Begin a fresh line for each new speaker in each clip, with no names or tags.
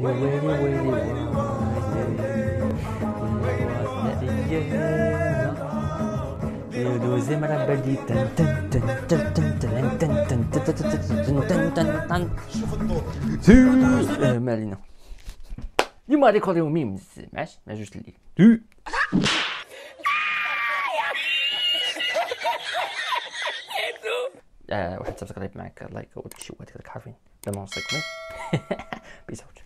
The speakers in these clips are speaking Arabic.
You might memes, just leave. واحد صديق لعب لايك وتشوف هذيك الكارفين لما نصيك بيس اوت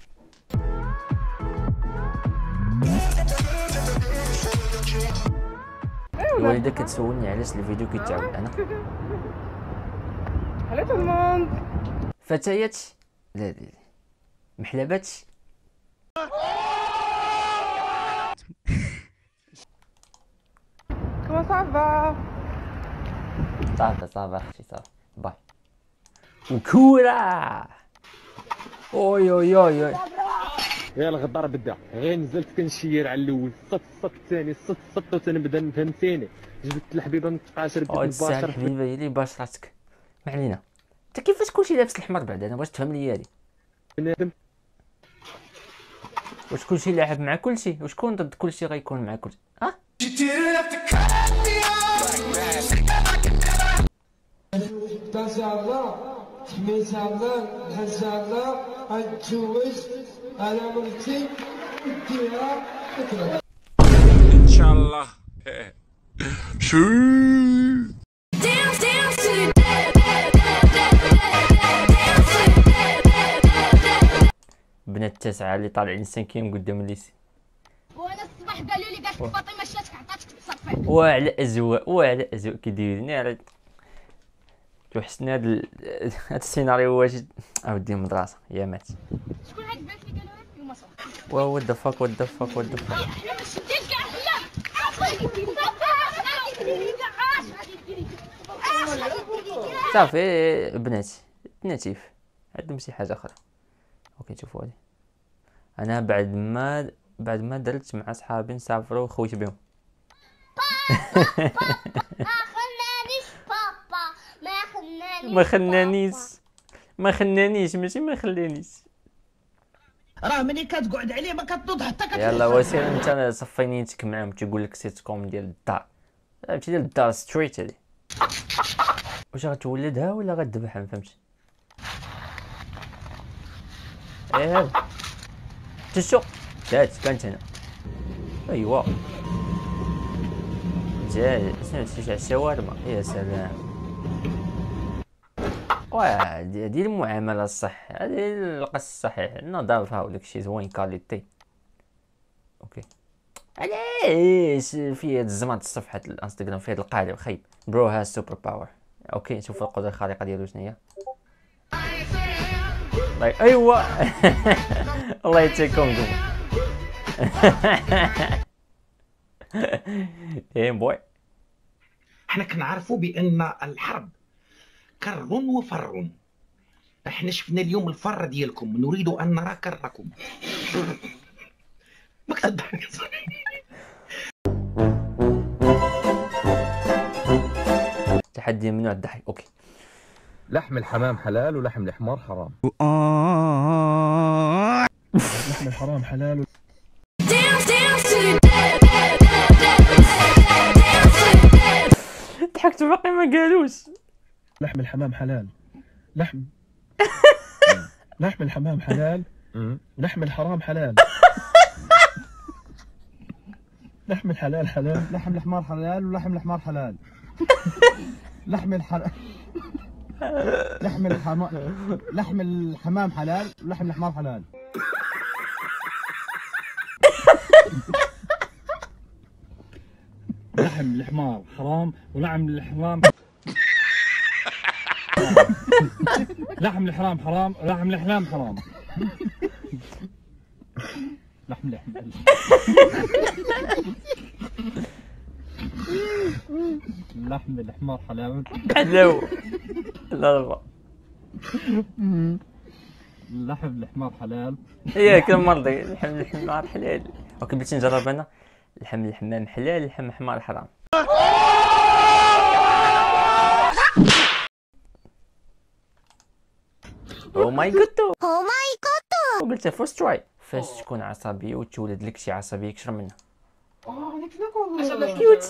الوالدة كتسولني علاش الفيديو كيتعاود
أنا. Tout le monde
فتيات لا لا محلبات
ça va?
صافي صافي أختي صافي باي وكورة اوي اوي اوي اوي
غير الغدار بدا غير نزلت كنشير على الأول الصط الصط الثاني الصط الصط وتنبدا فهمتيني جبت الحبيبة متقاشر بديت
اوي الساعة
نباشر
الحبيبة هي اللي باشرتك. ما علينا. أنت كيفاش كلشي لابس الحمر بعد؟ أنا بغيت تفهم لي هادي
بنادم.
واش كلشي لاعب مع كلشي؟ وشكون ضد كلشي غيكون مع كلشي؟ ها؟
ان شاء الله ان شاء الله غنتزوج أنا ملكي
ان شاء الله شو
بنات التاسعة اللي طالعين سانكيم قدام الليسي
وأنا الصباح قالوا لي قالت فاطمة شاتك عطاتك تصرفي
وعلى أزواء وعلى أزواء كي دايرين على توحشنا هاد السيناريو واجد اودي المدرسة يا مات
شكون Well, what the fuck, what the fuck, what the fuck.
صافي بنات نتيف عندهم شي حاجة أخرى. أوكي شوفوا هادي. أنا بعد ما بعد ما درت مع صحابي نسافروا وخويت بهم.
ما خلانيش ما خلانيش
ماشي ما خلانيش
راه ملي كتقعد عليه ما كتنوض حتى كتنوض.
يلا وسير انت صفي نيتك معاهم تيقول لك سيت كوم ديال الدار. فهمتي ديال الدار street هادي. واش غتولدها ولا غتذبحها ما فهمتش إيه تشو. جات كانت هنا. ايوا. جات سمعت شي الشاورما يا سلام. واه هادي المعاملة الصح هادي القص الصحيح النظافة وداك الشيء زوين qualité. okay. علاش في هاد الزمان صفحة الانستغرام في هاد القالب خايب. bro has superpower. okay شوف القدرة الخارقة ديالو شنو هي ايوا الله يتيكم إيه بوي
حنا كنعرفوا بأن الحرب كر وفر إحنا شفنا اليوم الفر ديالكم نريد أن نرى كركم. ما كتضحك
تحدي ممنوع الضحك؟ أوكي.
لحم الحمام حلال ولحم الحمار حرام.
لحم الحرام حلال.
ضحكت باقي ما قالوش.
لحم الحمام حلال. لحم. لحم الحمام حلال. ولحم الحرام حلال. لحم الحلال حلال. لحم الحمار حلال ولحم الحمار حلال. لحم الحلال لحم الحمام لحم الحمام حلال ولحم الحمار حلال. لحم الحمار حرام ولحم الحمام لحم الحرام حرام ولحم الحلام حرام. لحم الحمام لحم الحمار حلال.
حلو لا لا
لحم الحمار حلال.
هي كم مرضي لحم الحمار حلال. okay بغيت نجرب أنا؟ لحم الحمام حلال لحم الحمار حرام. my God
Oh my god!
وقلتها first try فاش تكون عصبي وتولد لك شي عصبيه كشر منها كيوت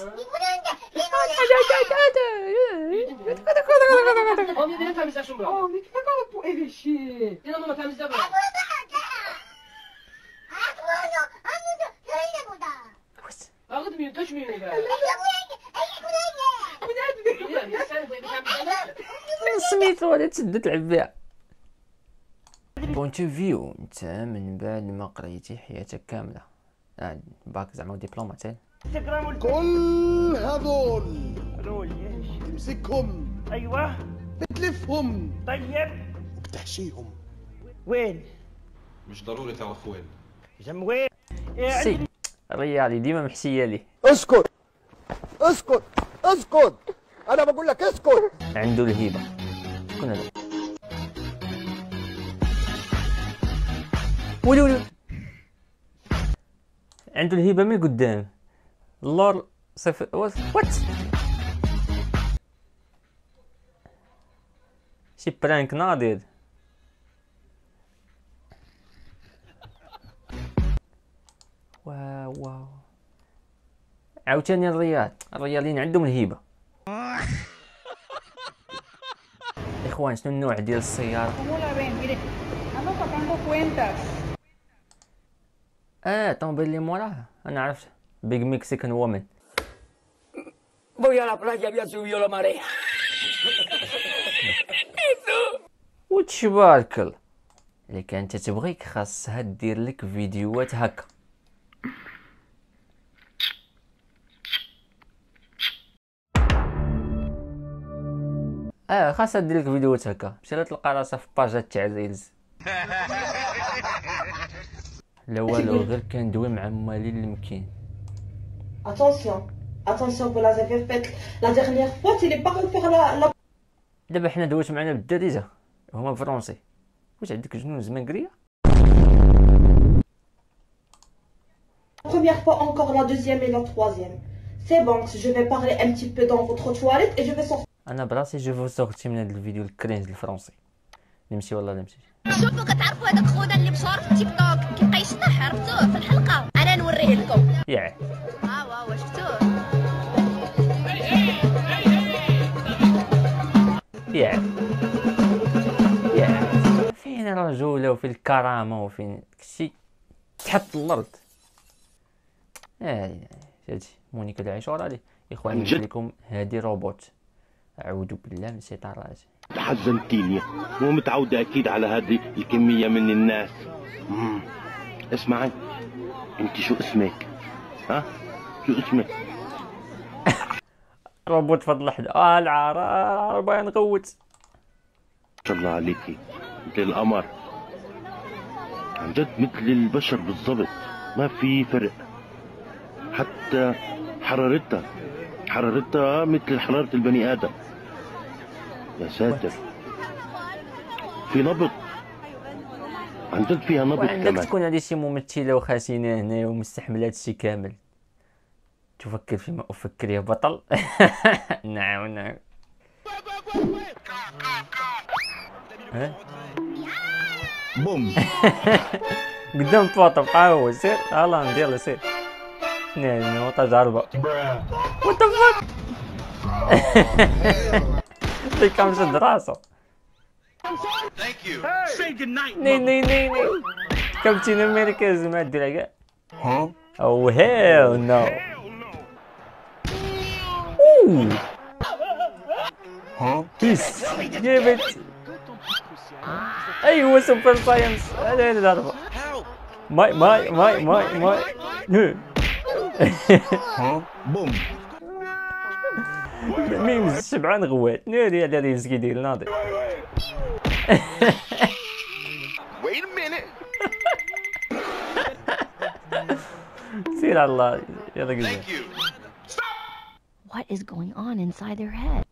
سميتو ولا تسد تلعب بها بوينت فيو انت من بعد ما قريتي حياتك كاملة. آه باك زعما دبلومات
كل هذول تمسكهم.
أيوه.
بتلفهم
طيب.
بتحشيهم
وين؟
مش ضروري تعرف وين.
جم وين؟
سي. ريالي ديما محشية ليه
اسكت. اسكت. اسكت. أنا بقول لك اسكت.
عنده الهيبة. شكون هذا. ولي ولي عنده الهيبه من قدام. اللور صفر what? شي prank ناضر. wow wow. عاوتاني الريال. الريالين عندهم الهيبه إخوان شنو النوع ديال
السيارة؟
آه طوموبيل اللي موراها أنا عرفت. بيج مكسيكان وومن
Voy a la playa, había subido la marea.
وتشباركل اللي كانت تبغيك خاصها دير لك فيديوهات هكا. آه خاصها دير لك فيديوهات هكا. مشي لا تلقى راسها في باجات تاع لا والو غير كندوي مع مالي المكين
Attention, attention, vous l'avez faite la dernière fois, tu n'es pas refaire la, la
دابا حنا دويت معنا بالدارجه هما فرونسي واش عندك جنون زمان قريه
première fois, encore la deuxième et la troisième. C'est bon, je vais parler un petit peu dans votre toilette et je vais sortir.
انا براسي جو صورتي من هذا الفيديو الكرينج الفرنسي نمشي ولا نمشي
شوفوا كتعرفوا هذاك خونا اللي مشهور في التيك توك يشطح عرفتوه في الحلقة. أنا نوريه لكم.
ياه
ها wow شفتوه؟
ياه ياه فين الرجولة وفين الكرامة وفين داكشي تحت الأرض. هادي هادي مونيكا العاشور هادي
جد؟
نقول لكم هادي روبوت. أعوذ بالله من الشيطان الرجيم.
حزنتيني مو متعودة أكيد على هذه الكمية من الناس. مم. اسمعي. أنت شو اسمك؟ ها؟ شو اسمك؟
روبوت فضل لحد آه العار باغي نغوت.
ما شاء الله عليكي. مثل القمر. عن جد مثل البشر بالضبط. ما في فرق. حتى حرارتها. حرارتها مثل حرارة البني آدم. يا ساتر. في نبض. عن جد فيها نبض كمان
تكون هادي شي ممثلة وخاسينة هنا ومستحملة هادشي كامل. تفكر فيما أفكر يا بطل. نعم نعم؟
boom.
قدام بوطة بقى هو سير يلا ندير سير نعم نعم تجربة what the fuck اللي كان مشد راسه. ني ني ني ني كابتن أمريكا زعما ديرها كاع oh hell no بيس جيبت أيوه سوبر ساينس هذا هذا ضربه ماي ماي ماي ماي ماي
بوم
ميمز سبعان غوات ناري على ريز كيدير ناضي سير على الله. يلا قزم
What is going on inside their head?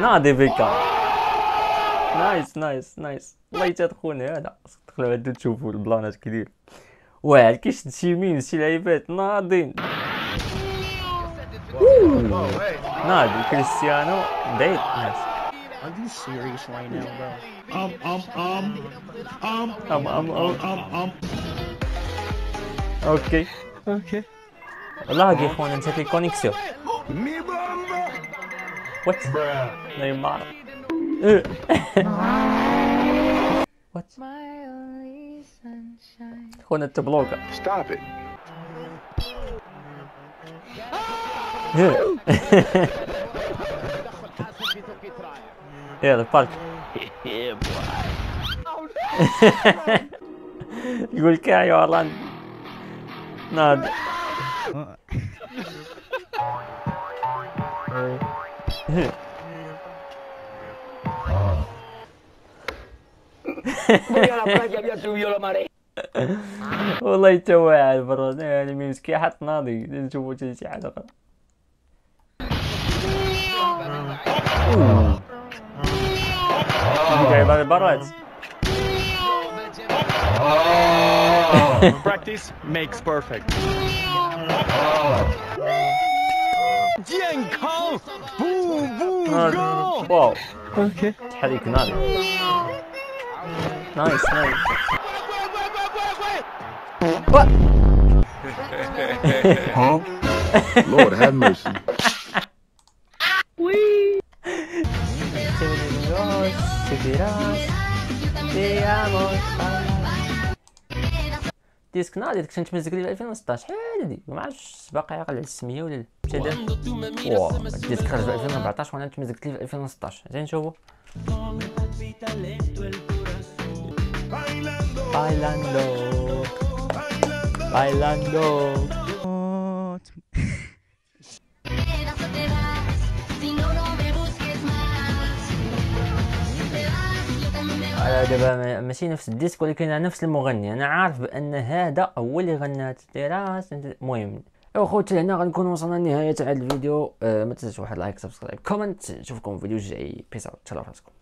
ناضي بك nice nice nice الله يتاد خونا. هذا خصك تدخلوا عندو تشوفوا البلانات كيدير واعر كيشد شي مين شي لعيبات ناضين. Nah, No, Cristiano date. Yes.
Are you serious right now, bro?
Um, um, um, um,
um, um, um,
um, um.
um.
Okay.
Okay. Lagi gewoon, zet ik connectie. What? Bruh. Neymar. my only sunshine? het te blokken.
Stop it.
يلا بارك يقول ناض
playa, había subido la marea.
والله يتوعد برا يعني مسكين حط ناضي. نشوفو شي شي حاجة أخرى Okej, okay, bara ett.
Practice makes perfect. Dziękoł! Boom, boom,
go! Wow.
Okay.
Hadi kunal. Nice, nice. What?
Lord, have mercy.
disque ناضي ديك كنت مزق لي في 2016 شحال هادي ما عرفتش باقي عاقل على السميه ولا لا مشى دار ال disque خرج في 2014 وأنا تمزقت لي في 2016 زين نشوفو Bailando Bailando دابا ما- ماشي نفس ال disque ولكن نفس المغني. أنا عارف بأن هذا هو اللي غنى تيراس المهم ايوا خوتي هنا غنكون وصلنا لنهاية هذا الفيديو. أه ما تنساش واحد like subscribe comment. نشوفكم في الفيديو الجاي peace out تهلاو راسكم.